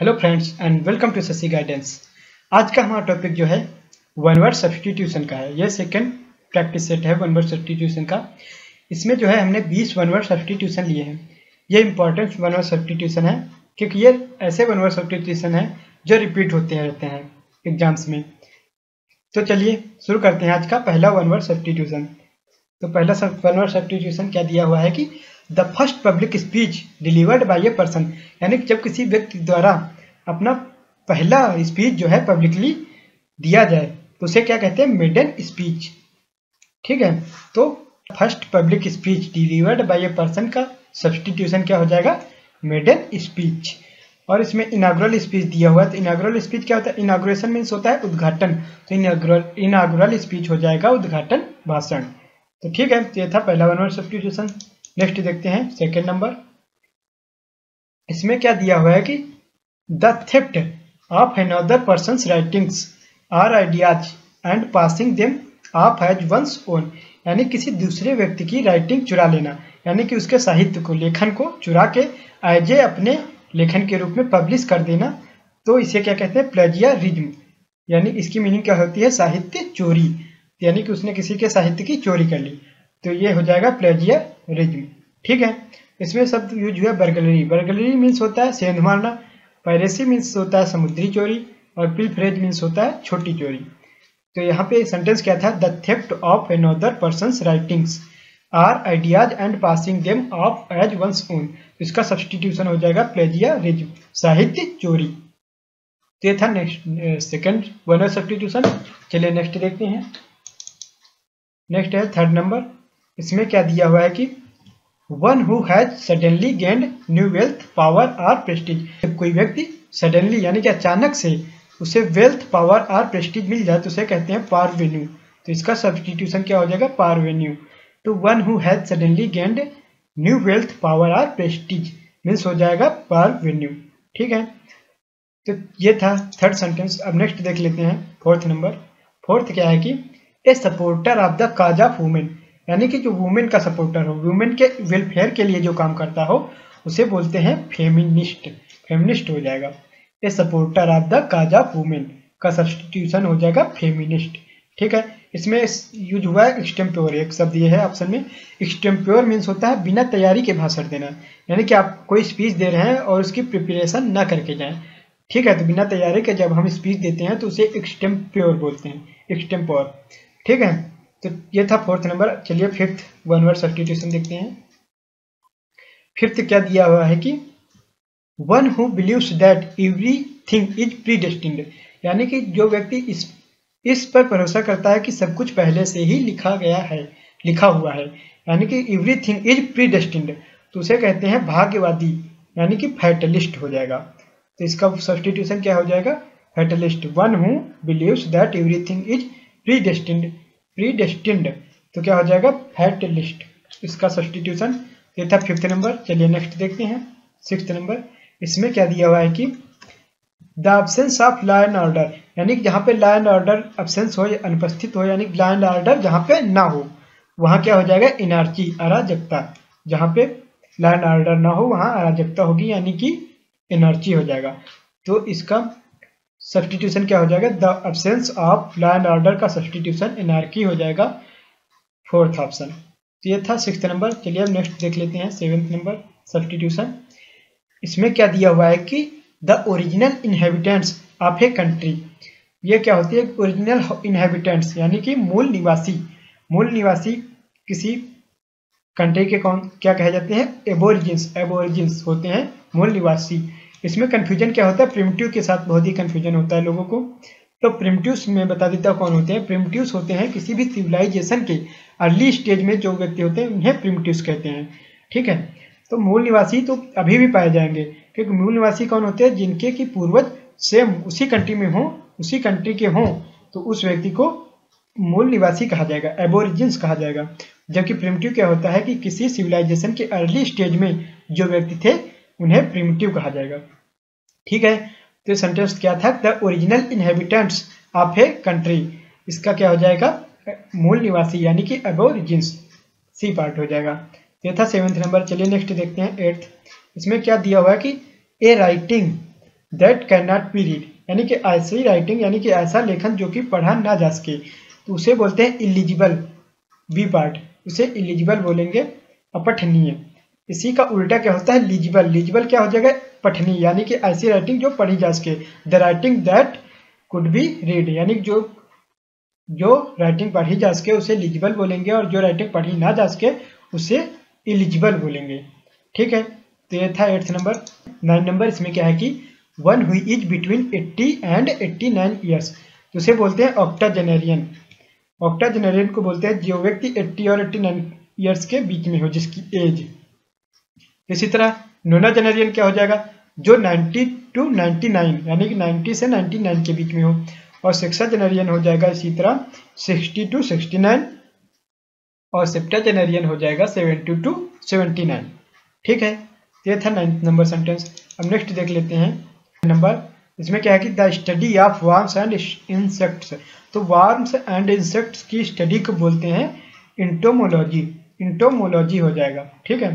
Hello friends and welcome to Sassi guidance आज का हमारा टॉपिक जो है वन वर्ड सब्सटीट्यूशन का है। यह सेकंड प्रैक्टिस सेट है वन वर्ड सब्सटीट्यूशन का। इसमें जो है, हमने 20 वन वर्ड सब्सटीट्यूशन लिए हैं। ये इंपॉर्टेंट वन वर्ड सब्सटीट्यूशन है, क्योंकि ये ऐसे वन वर्ड सब्सटीट्यूशन है जो रिपीट होते रहते हैं एग्ज़ाम्स में। तो चलिए, शुरू करते हैं आज का पहला वन वर्ड सब्सटीट्यूशन तो पहला वन वर्ड सब्सटीट्यूशन क्या दिया हुआ है कि the first public speech delivered by a person. यानी जब किसी व्यक्ति द्वारा अपना पहला स्पीच जो है पब्लिकली दिया जाए तो उसे क्या कहते हैं? Maiden speech. ठीक है? तो first public speech delivered by a person का सब्सटीट्यूशन क्या हो जाएगा? Maiden speech. और इसमें इनाग्रल स्पीच दिया हुआ है तो इनाग्रल स्पीच क्या होता है? इनाग्रेशन मीन्स होता है उद्घाटन। तो इनाग्रल इनाग्रल स्पीच हो जाएगा उद्घाटन भाषण। तो ठीक है? तो ये था पहला वन वर्ड सब्सटीट्यूशन नेक्स्ट देखते हैं सेकेंड नंबर इसमें क्या दिया हुआ है कि the theft of another person writings or ideas and passing them off has one's own यानी किसी दूसरे व्यक्ति की राइटिंग चुरा लेना, यानी कि उसके साहित्य को, लेखन को चुरा के एज अपने लेखन के रूप में पब्लिश कर देना तो इसे क्या कहते हैं? प्लेजियरिज्म यानी इसकी मीनिंग क्या होती है? साहित्य चोरी. यानी कि उसने किसी के साहित्य की चोरी कर ली। तो ये हो जाएगा प्लेजियरिज्म ठीक है? इसमें शब्द यूज़ हुआ बर्गलरी। बर्गलरी मीन्स होता है सेंध मारना, पायरेसी मीन्स होता है समुद्री चोरी, और पिलफ्रेज मीन्स होता है छोटी चोरी। तो यहाँ पे सेंटेंस क्या था? The theft of another person writings or ideas and passing them off as one's own इसका सब्सटीट्यूशन हो जाएगा प्लेजियरिज्म साहित्य चोरी। तो ये था नेक्स्ट सेकंड वन सब्सटीट्यूशन चलिए नेक्स्ट देखते हैं। नेक्स्ट है थर्ड नंबर इसमें क्या दिया हुआ है कि one who has suddenly gained new wealth power और प्रेस्टीज कोई व्यक्ति सडनली यानी कि अचानक से उसे वेल्थ पावर और प्रेस्टीज मिल जाए तो उसे कहते हैं पारवेन्यू तो इसका सब्सटीट्यूशन क्या हो जाएगा? पारवेन्यू तो one who has suddenly gained new wealth power और प्रेस्टीज मीन्स हो जाएगा पारवेन्यू ठीक है? तो ये था थर्ड सेंटेंस अब नेक्स्ट देख लेते हैं फोर्थ नंबर फोर्थ क्या है कि a supporter of the cause of women यानी कि जो वुमेन का सपोर्टर हो वुमेन के वेलफेयर के लिए जो काम करता हो, उसे बोलते हैं फेमिनिस्ट फेमिनिस्ट हो जाएगा। A supporter of the cause of women का सब्सटीट्यूशन हो जाएगा फेमिनिस्ट ठीक है? इसमें यूज़ हुआ है एक्सटेम्प्योर एक शब्द ये है ऑप्शन में। एक्सटेम्प्योर मीन्स होता है बिना तैयारी के भाषण देना। यानी कि आप कोई स्पीच दे रहे हैं और उसकी प्रिपरेशन ना करके जाएँ। ठीक है? तो बिना तैयारी के जब हम स्पीच देते हैं तो उसे एक्सटेम्प्योर बोलते हैं। एक्सटेम्पोर ठीक है? तो ये था फोर्थ नंबर चलिए फिफ्थ वन वर्ड सब्सटीट्यूशन देखते हैं। फिफ्थ क्या दिया हुआ है कि one who believes that everything is predestined यानी कि जो व्यक्ति इस इस पर भरोसा करता है कि सब कुछ पहले से ही लिखा गया है, लिखा हुआ है, यानी कि everything is predestined तो उसे कहते हैं भाग्यवादी, यानी कि फैटलिस्ट हो जाएगा। तो इसका सब्सटीट्यूशन क्या हो जाएगा? Fatalist one who believes that everything is predestined predestined तो क्या हो जाएगा? फैट लिस्ट इसका सब्सटीट्यूशन ये था फिफ्थ नंबर चलिए नेक्स्ट देखते हैं। सिक्स नंबर इसमें क्या दिया हुआ है कि the absence of law and order यानी कि जहाँ पे लॉ एंड ऑर्डर अब्सेंस हो या अनुपस्थित हो, यानी लॉ एंड ऑर्डर जहाँ पे ना हो, वहाँ क्या हो जाएगा? इनर्जी अराजकता। जहाँ पे लॉ एंड ऑर्डर ना हो, वहाँ अराजकता होगी, यानी कि एनर्जी हो जाएगा। तो इसका सब्सटीट्यूशन क्या हो जाएगा? The absence of law and order का सब्सटीट्यूशन एनआरकी हो जाएगा। फोर्थ ऑप्शन तो ये था सिक्स नंबर चलिए अब नेक्स्ट देख लेते हैं। सेवेंथ नंबर सब्सटीट्यूशन इसमें क्या दिया हुआ है कि the original inhabitants of a country ये क्या होती है? ओरिजिनल इनहेबिटेंट्स यानी कि मूल निवासी। मूल निवासी किसी कंट्री के कौन, क्या कहे जाते हैं? एबोरिजिन्स एबोरिजिन्स होते हैं मूल निवासी। इसमें कन्फ्यूज़न क्या होता है? प्रिमटिव के साथ बहुत ही कन्फ्यूज़न होता है लोगों को। तो प्रिमटिव्स में बता देता हूँ कौन होते हैं। प्रिमटिव्स होते हैं किसी भी सिविलाइजेशन के अर्ली स्टेज में जो व्यक्ति होते हैं, उन्हें प्रिमटिव्स कहते हैं। ठीक है? तो मूल निवासी तो अभी भी पाए जाएँगे, क्योंकि मूल निवासी कौन होते हैं? जिनके की पूर्वज सेम उसी कंट्री में हों, उसी कंट्री के हों तो उस व्यक्ति को मूल निवासी कहा जाएगा एबोरिजिन्स कहा जाएगा। जबकि प्रिमटिव क्या होता है कि किसी सिविलाइजेशन के अर्ली स्टेज में जो व्यक्ति थे, उन्हें प्रिमिटिव कहा जाएगा। ठीक है? तो सेंटेंस क्या था? The original inhabitants of a country इसका क्या हो जाएगा? मूल निवासी, यानी कि अबोरिजिन्स सी पार्ट हो जाएगा। ये था सेवेंथ नंबर चलिए नेक्स्ट देखते हैं एट्थ इसमें क्या दिया हुआ है कि a writing that cannot be read यानी कि ऐसी राइटिंग यानी कि ऐसा लेखन जो कि पढ़ा ना जा सके। तो उसे बोलते हैं इलिजिबल बी पार्ट उसे इलिजिबल बोलेंगे अपठनीय। इसी का उल्टा क्या होता है? लीजिबल लीजिबल क्या हो जाएगा? पठनी, यानी कि ऐसी राइटिंग जो पढ़ी जा सके। The writing that could be read यानी जो जो राइटिंग पढ़ी जा सके, उसे लिजिबल बोलेंगे और जो राइटिंग पढ़ी ना जा सके, उसे इलिजिबल बोलेंगे। ठीक है? तो ये था एट्थ नंबर नाइन नंबर इसमें क्या है कि वन हुई इज़ बिटवीन 80 एंड 89 ईयर्स तो उसे बोलते हैं ऑक्टाजेनेरियन ऑक्टाजेनेरियन को बोलते हैं जो व्यक्ति 80 और 89 ईयर्स के बीच में हो, जिसकी एज इसी तरह नोना जेनेरियन क्या हो जाएगा? जो 90 टू 99 यानी कि 90 से 99 के बीच में हो, और सेक्सा जेनेरियन हो जाएगा इसी तरह 60 टू 69 और सेप्टा जेनेरियन हो जाएगा 70 टू 79 ठीक है? ये था नाइन्थ नंबर सेंटेंस अब नेक्स्ट देख लेते हैं। नंबर, इसमें क्या है कि the study of worms and insects तो वार्म्स एंड इंसेक्ट्स की स्टडी को बोलते हैं इंटोमोलॉजी इंटोमोलॉजी हो जाएगा। ठीक है?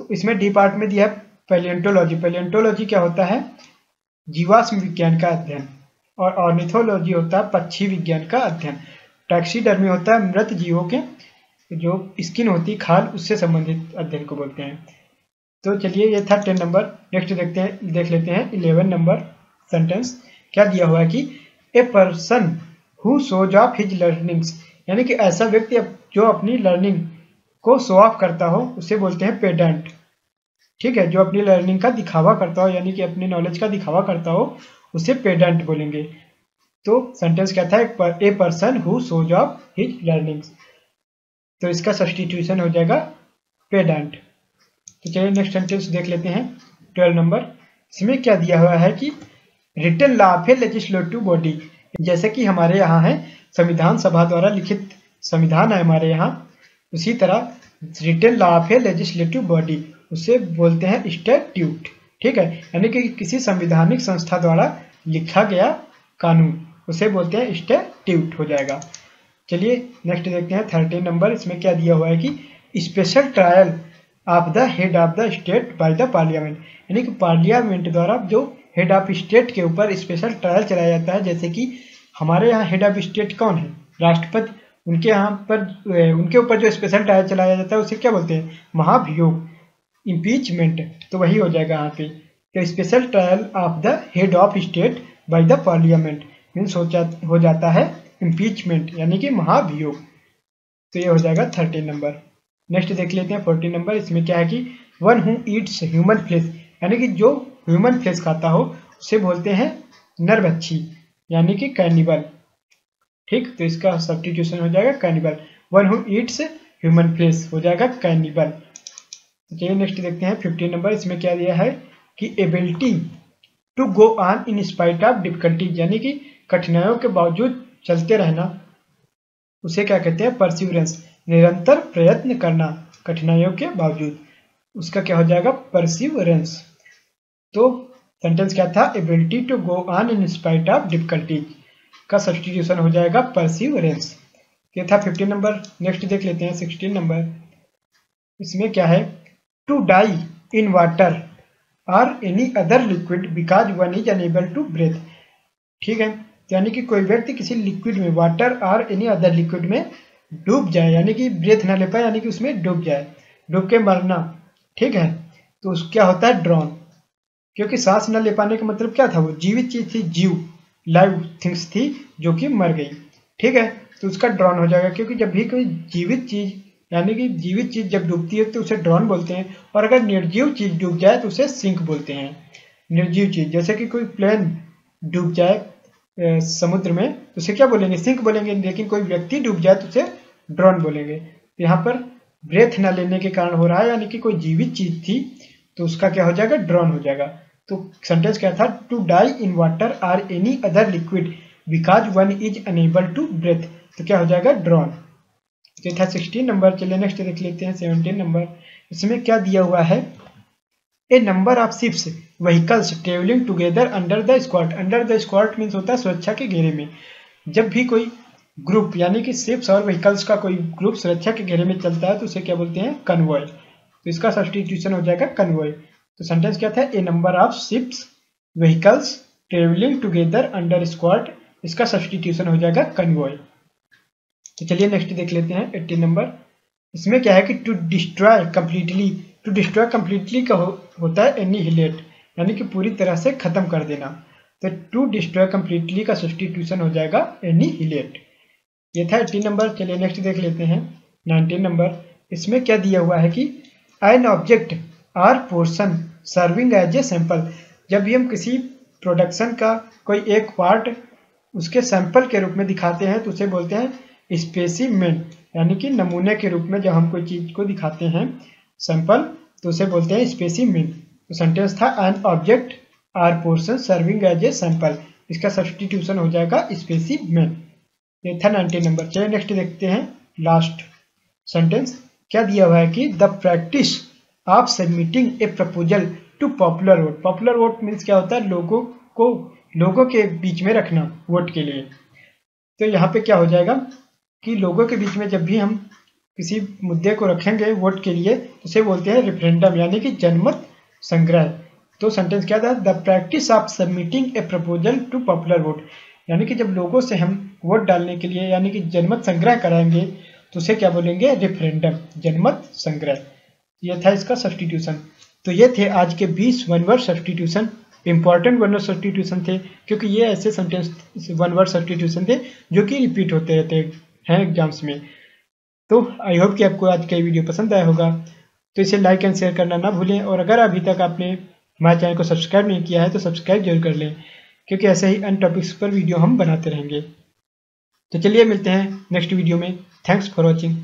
तो इसमें डी पार्ट में दिया है पैलियंटोलॉजी पैलियंटोलॉजी क्या होता है? जीवाश्म विज्ञान का अध्ययन और ऑर्निथोलॉजी होता है पक्षी विज्ञान का अध्ययन. टैक्सीडर्मी होता है मृत जीवों के, जो स्किन होती खाल, उससे संबंधित अध्ययन को बोलते हैं. तो चलिए, ये था टेन नंबर नेक्स्ट देखते हैं, देख लेते हैं इलेवन नंबर सेंटेंस क्या दिया हुआ है कि a person who shows off his learnings यानी कि ऐसा व्यक्ति जो अपनी लर्निंग को शो ऑफ़ करता हो, उसे बोलते हैं पेडेंट ठीक है, जो अपनी लर्निंग का दिखावा करता हो, यानी कि अपनी नॉलेज का दिखावा करता हो, उसे पेडेंट बोलेंगे। तो सेंटेंस क्या था? A person who shows off his learnings तो इसका सब्सटीट्यूशन हो जाएगा पेडेंट तो चलिए नेक्स्ट सेंटेंस देख लेते हैं। ट्वेल्व नंबर इसमें क्या दिया हुआ है कि return law of legislative body जैसे कि हमारे यहाँ है, संविधान सभा द्वारा लिखित संविधान है हमारे यहाँ। उसी तरह return law of a legislative body उसे बोलते हैं स्टेट्यूट ठीक है? यानी कि किसी संविधानिक संस्था द्वारा लिखा गया कानून, उसे बोलते हैं स्टेट्यूट हो जाएगा। चलिए नेक्स्ट देखते हैं थर्टीन नंबर इसमें क्या दिया हुआ है कि special trial of the head of the state by the parliament यानी कि पार्लियामेंट द्वारा जो हेड ऑफ़ स्टेट के ऊपर स्पेशल ट्रायल चलाया जाता है, जैसे कि हमारे यहाँ हेड ऑफ़ स्टेट कौन है? राष्ट्रपति। उनके यहाँ पर उनके ऊपर जो स्पेशल ट्रायल चलाया जाता है उसे क्या बोलते हैं? महाभियोग इम्पीचमेंट तो वही हो जाएगा यहाँ पे। Special trial of the head of state by the parliament means हो, जा, हो जाता है इम्पीचमेंट यानी कि महाभियोग। तो ये हो जाएगा थर्टीन नंबर नेक्स्ट देख लेते हैं फोर्टीन नंबर इसमें क्या है कि one who eats human flesh यानी कि जो ह्यूमन फ्लेश खाता हो उसे बोलते हैं नरभक्षी यानी कि कैनिबल ठीक? तो इसका सब्सटीट्यूशन हो जाएगा cannibal one who eats human flesh हो जाएगा कैनिबल चलिए नेक्स्ट देखते हैं। फिफ्टीन नंबर इसमें क्या दिया है कि ability to go on in spite of difficulties यानी कि कठिनाइयों के बावजूद चलते रहना। उसे क्या कहते हैं? परसिवरेंस निरंतर प्रयत्न करना कठिनाइयों के बावजूद। उसका क्या हो जाएगा? परसिवरेंस तो सेंटेंस क्या था? Ability to go on in spite of difficulties का सब्सटीट्यूशन हो जाएगा परसिवरेंस ये था फिफ्टीन नंबर नेक्स्ट देख लेते हैं सिक्सटीन नंबर इसमें क्या है? टू डाई इन वाटर और any other liquid because one is unable to breathe ठीक है? यानी कि कोई व्यक्ति किसी लिक्विड में वाटर और एनी अदर लिक्विड में डूब जाए, यानी कि ब्रेथ ना ले पाए, यानी कि उसमें डूब जाए। डूब के मरना। ठीक है? तो उस क्या होता है? ड्रॉन क्योंकि सांस न ले पाने का मतलब क्या था? वो जीवित चीज़ थी, जीव। लाइव थिंग्स थी जो कि मर गई। ठीक है? तो उसका ड्रॉन हो जाएगा क्योंकि जब भी कोई जीवित चीज़, यानी कि जीवित चीज़ जब डूबती है तो उसे ड्रॉन बोलते हैं और अगर निर्जीव चीज़ डूब जाए तो उसे सिंक बोलते हैं। निर्जीव चीज़, जैसे कि कोई प्लेन डूब जाए समुद्र में तो उसे क्या बोलेंगे? सिंक बोलेंगे, लेकिन कोई व्यक्ति डूब जाए तो उसे ड्रॉन बोलेंगे। तो यहाँ पर ब्रेथ न लेने के कारण हो रहा है, यानी कि कोई जीवित चीज़ थी तो उसका क्या हो जाएगा? ड्रॉन हो जाएगा। तो सेंटेंस क्या था? To die in water or any other liquid because one is unable to breathe तो क्या हो जाएगा? ड्रॉन ये था सिक्सटीन नंबर चलिए नेक्स्ट देख लेते हैं सेवनटीन नंबर इसमें क्या दिया हुआ है? A number of ships vehicles travelling together under the escort under the escort means होता है सुरक्षा के घेरे में. जब भी कोई ग्रुप यानी कि शिप्स और व्हीकल्स का कोई ग्रुप सुरक्षा के घेरे में चलता है तो उसे क्या बोलते हैं? कन्वॉय तो इसका सब्सटीट्यूशन हो जाएगा कन्वॉय तो सेंटेंस क्या था? A number of ships vehicles travelling together under escort इसका सब्सटीट्यूशन हो जाएगा कन्वॉय तो चलिए नेक्स्ट देख लेते हैं एट्टी नंबर इसमें क्या है कि to destroy completely to destroy completely का हो, होता है एनिहिलेट यानी कि पूरी तरह से खत्म कर देना. तो टू डिस्ट्रॉय कंप्लीटली का सब्सटीट्यूशन हो जाएगा एनिहिलेट ये था एट्टी नंबर चलिए नेक्स्ट देख लेते हैं नाइनटीन नंबर इसमें क्या दिया हुआ है कि an object or portion serving as a sample जब भी हम किसी प्रोडक्शन का कोई एक पार्ट उसके सैंपल के रूप में दिखाते हैं तो उसे बोलते हैं स्पेसिमेन यानी कि नमूने के रूप में जब हम कोई चीज़ को दिखाते हैं सैंपल तो उसे बोलते हैं स्पेसिमेन तो सेंटेंस था an object or portion serving as a sample इसका सब्सटीट्यूशन हो जाएगा स्पेसिमेन ये था नाइनटीन नंबर चलिए नेक्स्ट देखते हैं लास्ट सेंटेंस क्या दिया हुआ है कि the practice of submitting a proposal to popular vote popular vote means क्या होता है? लोगों को, लोगों के बीच में रखना वोट के लिए। तो यहाँ पे क्या हो जाएगा कि लोगों के बीच में जब भी हम किसी मुद्दे को रखेंगे वोट के लिए तो उसे बोलते हैं रेफरेंडम यानी कि जनमत संग्रह। तो सेंटेंस क्या था? The practice of submitting a proposal to popular vote यानी कि जब लोगों से हम वोट डालने के लिए, यानी कि जनमत संग्रह कराएँगे तो उसे क्या बोलेंगे? रेफरेंडम जनमत संग्रह। यह था इसका सब्सटीट्यूशन तो ये थे आज के 20 one word substitution important one word substitution थे, क्योंकि ये ऐसे सेंटेंस वन वर्ड सब्सटीट्यूशन थे, जो कि रिपीट होते रहते हैं एग्ज़ाम्स में। तो आई होप कि आपको आज का वीडियो पसंद आया होगा। तो इसे लाइक एंड शेयर करना ना भूलें, और अगर अभी तक आपने हमारे चैनल को सब्सक्राइब नहीं किया है तो सब्सक्राइब ज़रूर कर लें, क्योंकि ऐसे ही अन्य टॉपिक्स पर वीडियो हम बनाते रहेंगे। तो चलिए मिलते हैं नेक्स्ट वीडियो में। Thanks for watching